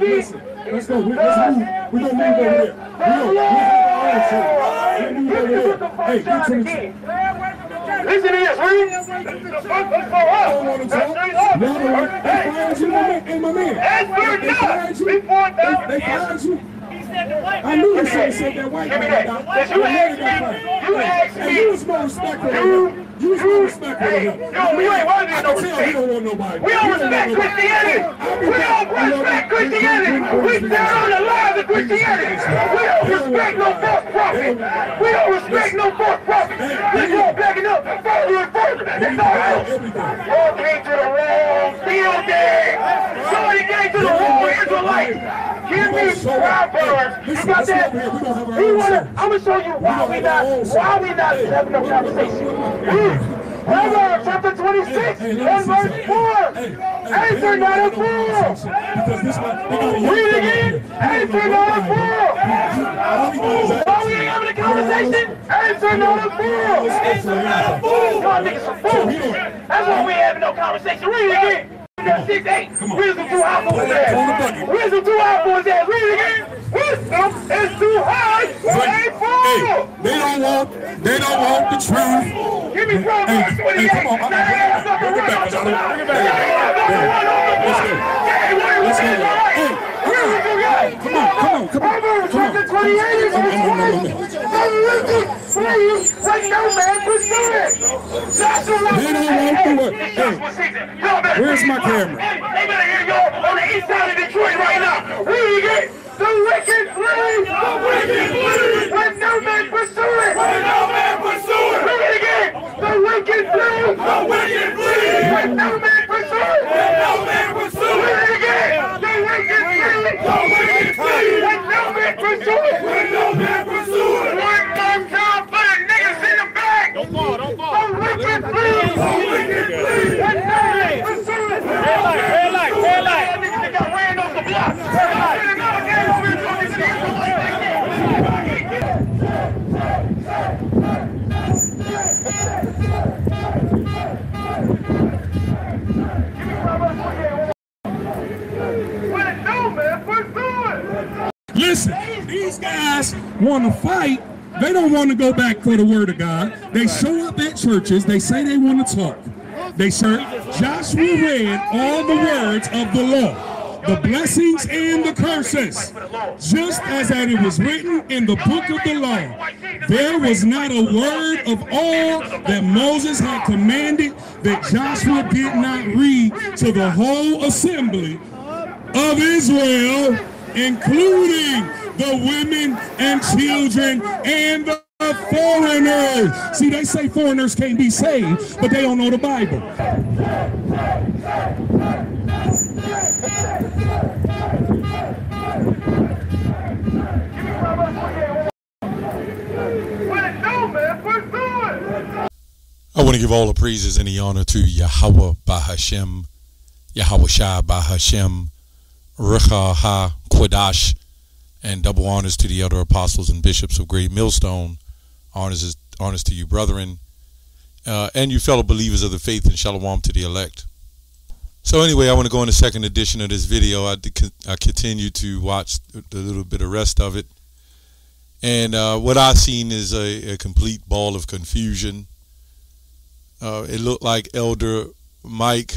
listen. Let's go. We, let's move. We're going to move over there. We're going to move over there. Hey, get to the Listen to this, read. The fuck is for I don't us. want to That's talk. straight No, up. They Hey, fired you, my man. Hey, my man. That's where They it's fired at. you. Before They, fired you. I knew you should have that. said that white Give me guy. that. You asked me, you Hey, asked me. You was more respectful You- was more Hey, yo, we ain't worthy of no respect. don't want nobody. We don't respect. Christianity. We don't respect. Christianity. We stand on the lines of Christianity. We don't respect no false prophet. We don't respect no false prophet. We go backing up further and further. It's house. Y'all came to the wrong building. Somebody came to the wrong Israelite. Give me Proverbs. You got that? We wanna. I'm gonna show you why we not. Why we not having no conversation. Read. Proverbs chapter 26 and verse 4. Answer not a fool. Because this one, Read again. Answer not a fool. Why we ain't having a conversation? Answer not a fool. Answer not a fool. Y'all niggas some fools. That's why we having no conversation. Read again. That's six eight. Wisdom too high for his ass. Wisdom high for his ass. Read again. Wisdom is too high for a Hey, fool. they don't want, they don't want the truth. Give me Proverbs Hey, 28. hey, come on, I'm- Now, ain't got nothing bring it to back, run Bring it the back. block. Ain't got nothing to run on the block. Let's go. Hey, what we Let's go. doing, all right? Hey, Where is you guys? Come on, come on, come on. Proverbs Come on. chapter 28 is Come on, verse come on, 1. come on. The wicked flee when no man it. Joshua. They don't Hey, want hey, the what? it's Hey, Joshua season. Y'all better where's my camera? Hey, they better hear y'all on the east side of Detroit right now. Read it. The wicked flee. The wicked. When no man pursue it. When no man pursue it. Read it again. The wicked flee. The wicked flee. When no man pursue it. When no man pursue it. Read it again. The wicked flee. The wicked flee. When no man pursue it. When no man pursue it. One more time for the niggas in the back. Don't fall. Don't fall. The wicked flee. The wicked flee. When no man pursue it. Red light. Red light. Red light. Niggas that got ran off the block. Red light. Listen, these guys want to fight. They don't want to go back for the word of God. They show up at churches. They say they want to talk. They say Joshua read all the words of the law, the blessings and the curses, just as that it was written in the book of the law. There was not a word of all that Moses had commanded that Joshua did not read to the whole assembly of Israel, including the women and children and the foreigners. See, they say foreigners can't be saved, but they don't know the Bible. I want to give all the praises and the honor to Yahweh Bahashem, Yahweh Shai Bahashem, Rucha Ha Quadash, and double honors to the elder apostles and bishops of Great Millstone. Honors, is, honors to you, brethren, uh, and you fellow believers of the faith, and shalom to the elect. So anyway, I want to go in the second edition of this video. I, I continue to watch a little bit of rest of it. And uh, what I've seen is a, a complete ball of confusion. Uh, it looked like Elder Mike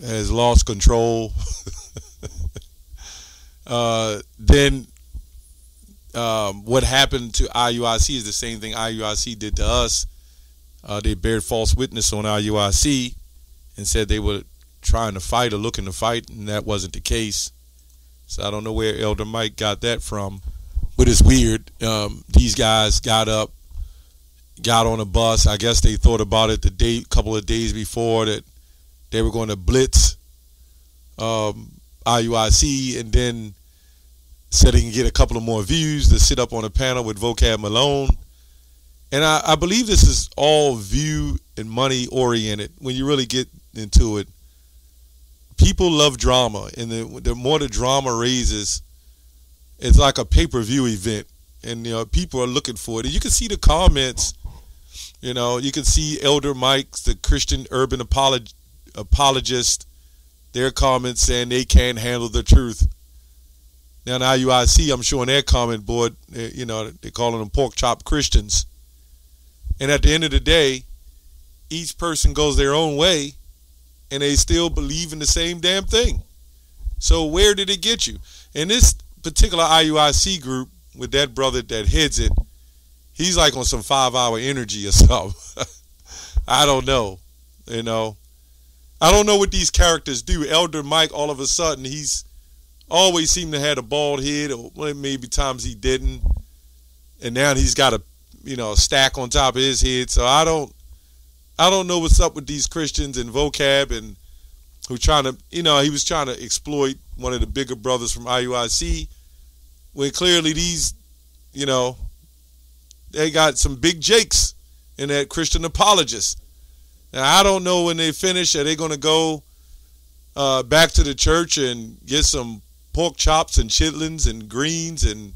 has lost control. uh, then um, what happened to IUIC is the same thing IUIC did to us. Uh, they bared false witness on IUIC and said they were trying to fight or looking to fight, and that wasn't the case. So I don't know where Elder Mike got that from, but it's weird. Um, these guys got up, got on a bus. I guess they thought about it the day, couple of days before that they were going to blitz um, IUIC, and then said they can get a couple of more views to sit up on a panel with Vocab Malone. And I, I believe this is all view and money oriented. When you really get into it, people love drama, and the, the more the drama raises, it's like a pay per view event, and you know people are looking for it. And you can see the comments. You know, you can see Elder Mike's the Christian urban apolog- apologist, their comments saying they can't handle the truth. Now, in IUIC, I'm sure in their comment board, eh, you know, they're calling them pork chop Christians. And at the end of the day, each person goes their own way and they still believe in the same damn thing. So where did it get you? In this particular IUIC group, with that brother that heads it, he's like on some five hour energy or something. I don't know. You know. I don't know what these characters do. Elder Mike, all of a sudden, he's always seemed to have a bald head, or maybe times he didn't, and now he's got a you know stack on top of his head. So I don't, I don't know what's up with these Christians and vocab and who trying to, you know, he was trying to exploit one of the bigger brothers from IUIC, when clearly these, you know, they got some big jakes in that Christian apologist. Now I don't know when they finish. Are they going to go uh, back to the church and get some pork chops and chitlins and greens and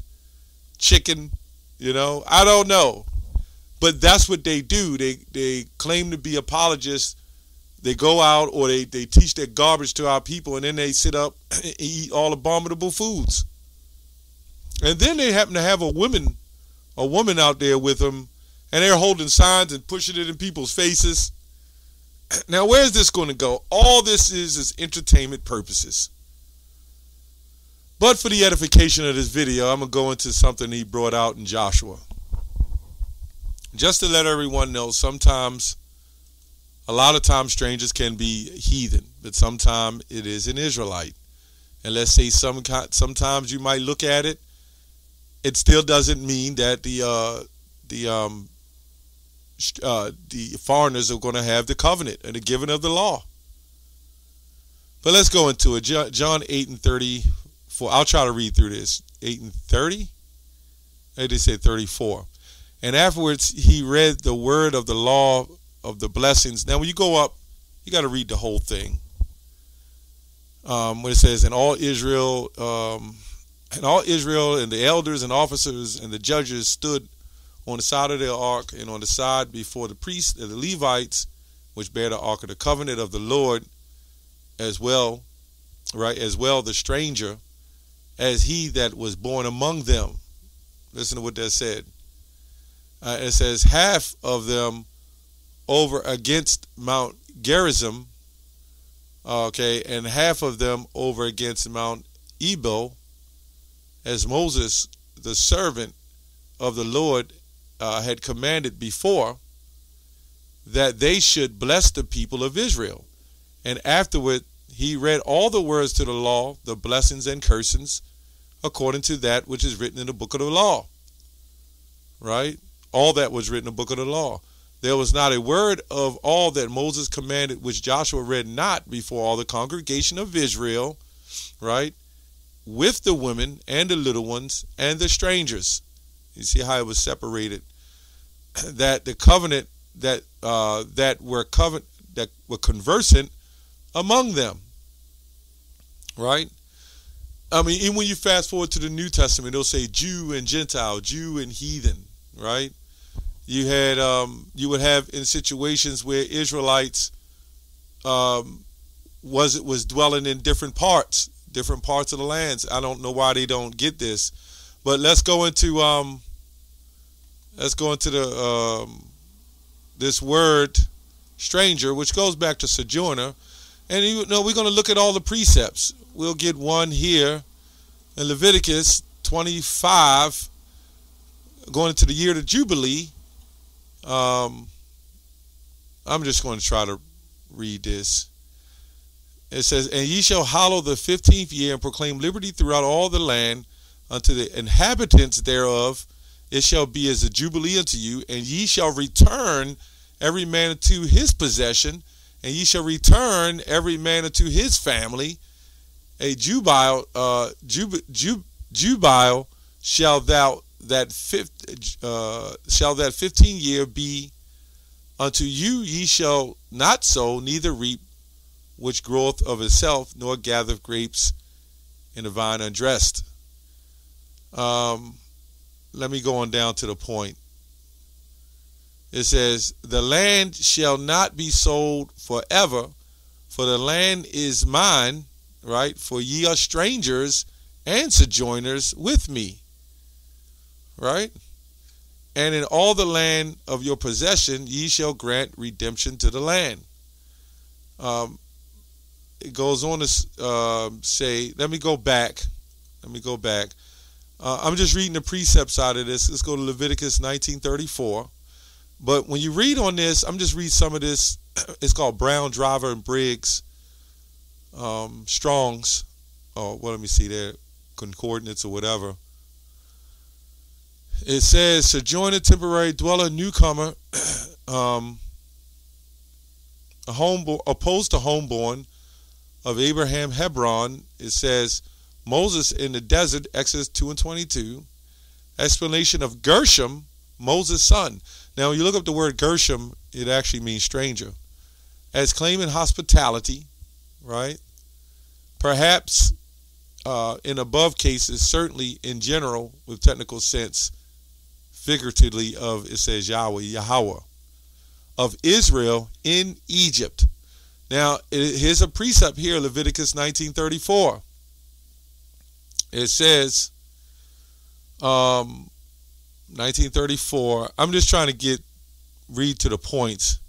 chicken? You know, I don't know, but that's what they do. They they claim to be apologists. They go out or they, they teach their garbage to our people, and then they sit up and eat all abominable foods. And then they happen to have a woman, a woman out there with them, and they're holding signs and pushing it in people's faces. Now, where's this going to go? All this is is entertainment purposes. But for the edification of this video, I'm going to go into something he brought out in Joshua. Just to let everyone know, sometimes, a lot of times, strangers can be heathen, but sometimes it is an Israelite. And let's say some sometimes you might look at it, it still doesn't mean that the uh, the um, uh, the foreigners are going to have the covenant and the giving of the law. But let's go into it. John 8 and 34. I'll try to read through this. 8 and 30? They just said 34. And afterwards, he read the word of the law of the blessings. Now, when you go up, you got to read the whole thing. Um, when it says, and all Israel, um, and all Israel, and the elders and officers and the judges stood on the side of the ark and on the side before the priests and the Levites, which bear the ark of the covenant of the Lord, as well, right, as well the stranger, as he that was born among them. Listen to what that said. Uh, it says, half of them over against Mount Gerizim, okay, and half of them over against Mount Ebal, as Moses, the servant of the Lord, uh, had commanded before that they should bless the people of Israel. And afterward, he read all the words to the law, the blessings and cursings, according to that which is written in the book of the law. Right? All that was written in the book of the law. There was not a word of all that Moses commanded which Joshua read not before all the congregation of Israel, right? With the women and the little ones and the strangers. You see how it was separated. That the covenant that uh, that were covenant that were conversant among them. Right? I mean, even when you fast forward to the New Testament, it'll say Jew and Gentile, Jew and heathen, right? You had um, you would have in situations where Israelites um, was was dwelling in different parts, different parts of the lands. I don't know why they don't get this, but let's go into um, let's go into the um, this word stranger, which goes back to sojourner, and you know we're going to look at all the precepts. We'll get one here in Leviticus 25, going into the year of the Jubilee. Um, I'm just going to try to read this. It says, And ye shall hallow the fifteenth year and proclaim liberty throughout all the land unto the inhabitants thereof it shall be as a jubilee unto you, and ye shall return every man to his possession, and ye shall return every man unto his family. A jubile, uh, jub, jub, jubile shall thou that fifth, uh, shall that fifteen year be unto you. Ye shall not sow, neither reap, which groweth of itself, nor gather grapes in a vine undressed. Um, let me go on down to the point. It says, The land shall not be sold forever, for the land is mine, right? For ye are strangers and sojourners with me. Right? And in all the land of your possession, ye shall grant redemption to the land. Um, it goes on to uh, say, let me go back. Let me go back. Uh, I'm just reading the precepts out of this. Let's go to Leviticus 1934. But when you read on this, I'm just read some of this. It's called Brown, Driver, and Briggs, um, Strong's. Oh, well, let me see there, concordance or whatever. It says, sojourner, temporary dweller, newcomer, um, a home opposed to homeborn of Abraham Hebron. It says Moses in the desert, Exodus 2 and 22. Explanation of Gershom, Moses' son. Now, when you look up the word Gershom, it actually means stranger. As claiming hospitality, right? Perhaps uh, in above cases, certainly in general, with technical sense, figuratively of, it says Yahweh, Yahweh, of Israel in Egypt. Now, here's a precept here, Leviticus 1934. It says, um, 1934. I'm just trying to get read to the points.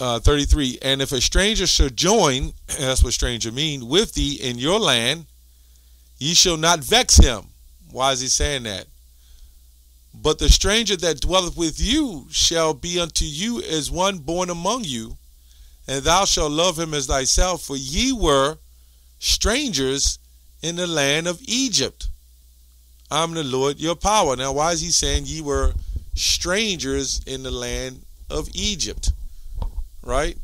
Uh, 33. And if a stranger shall join, that's what stranger mean, with thee in your land, ye shall not vex him. Why is he saying that? But the stranger that dwelleth with you shall be unto you as one born among you, and thou shalt love him as thyself, for ye were strangers in the land of Egypt. I'm the Lord your power. Now, why is he saying ye were strangers in the land of Egypt? Right?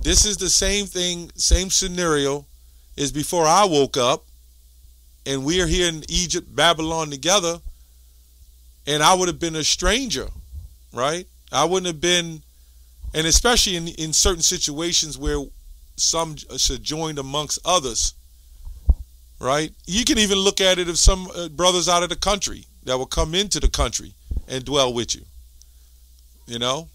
This is the same thing, same scenario as before I woke up and we are here in Egypt, Babylon together, and I would have been a stranger, right? I wouldn't have been, and especially in, in certain situations where some uh, should join amongst others right? You can even look at it if some uh, brothers out of the country that will come into the country and dwell with you. You know?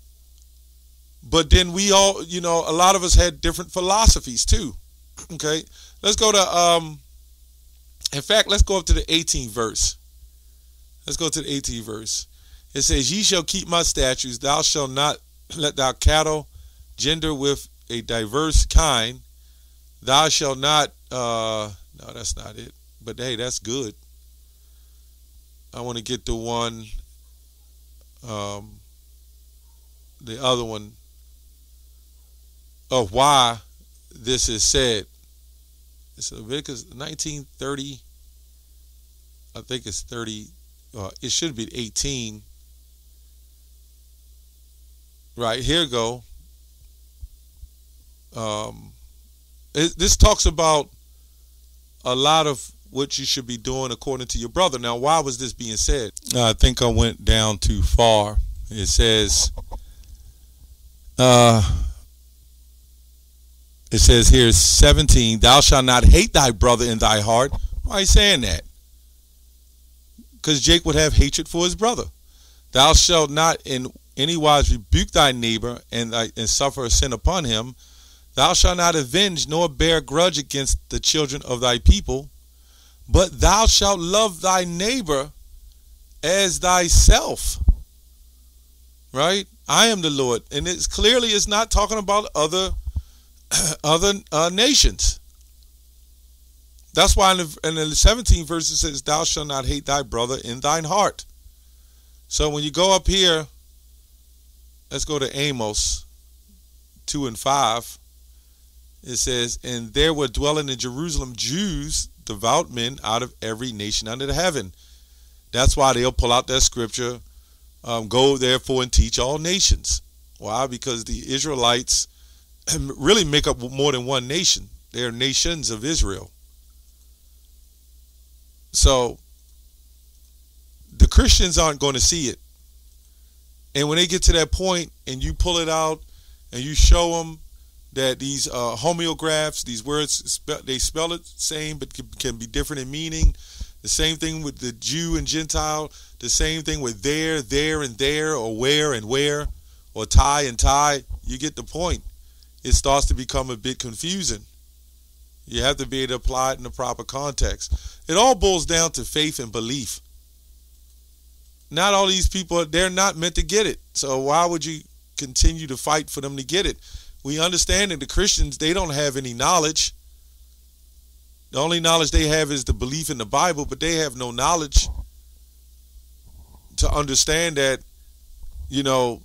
But then we all, you know, a lot of us had different philosophies too. Okay? Let's go to um in fact, let's go up to the 18th verse. Let's go to the 18th verse. It says, Ye shall keep my statutes, thou shalt not let thy cattle gender with a diverse kind, thou shalt not uh no, that's not it. But hey, that's good. I want to get the one, um, the other one of why this is said. It's Leviticus 1930. I think it's 30. Uh, it should be 18. Right here go. Um, it, this talks about a lot of what you should be doing according to your brother. Now, why was this being said? I think I went down too far. It says, uh, it says here, 17, thou shalt not hate thy brother in thy heart. Why are you saying that? Because Jake would have hatred for his brother. Thou shalt not in any wise rebuke thy neighbor and, thy, and suffer a sin upon him. Thou shalt not avenge nor bear grudge against the children of thy people, but thou shalt love thy neighbor as thyself. Right? I am the Lord. And it's clearly it's not talking about other other uh, nations. That's why in the, in the 17th verse it says, Thou shalt not hate thy brother in thine heart. So when you go up here, let's go to Amos 2 and 5 it says, And there were dwelling in Jerusalem Jews, devout men out of every nation under the heaven. That's why they'll pull out that scripture, um, go therefore and teach all nations. Why? Because the Israelites really make up more than one nation. They're nations of Israel. So the Christians aren't going to see it. And when they get to that point and you pull it out and you show them that these uh, homographs, these words, they spell it same but can be different in meaning. The same thing with the Jew and Gentile. The same thing with there, there, and there, or where and where, or tie and tie. You get the point. It starts to become a bit confusing. You have to be able to apply it in the proper context. It all boils down to faith and belief. Not all these people, they're not meant to get it. So why would you continue to fight for them to get it? We understand that the Christians, they don't have any knowledge. The only knowledge they have is the belief in the Bible, but they have no knowledge to understand that, you know,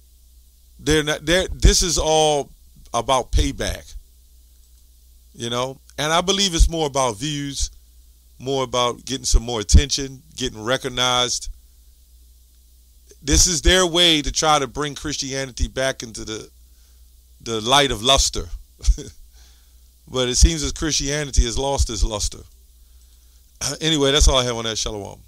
they're not this is all about payback. You know? And I believe it's more about views, more about getting some more attention, getting recognized. This is their way to try to bring Christianity back into the the light of luster. but it seems as Christianity has lost its luster. Anyway, that's all I have on that. Shalom.